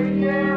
yeah.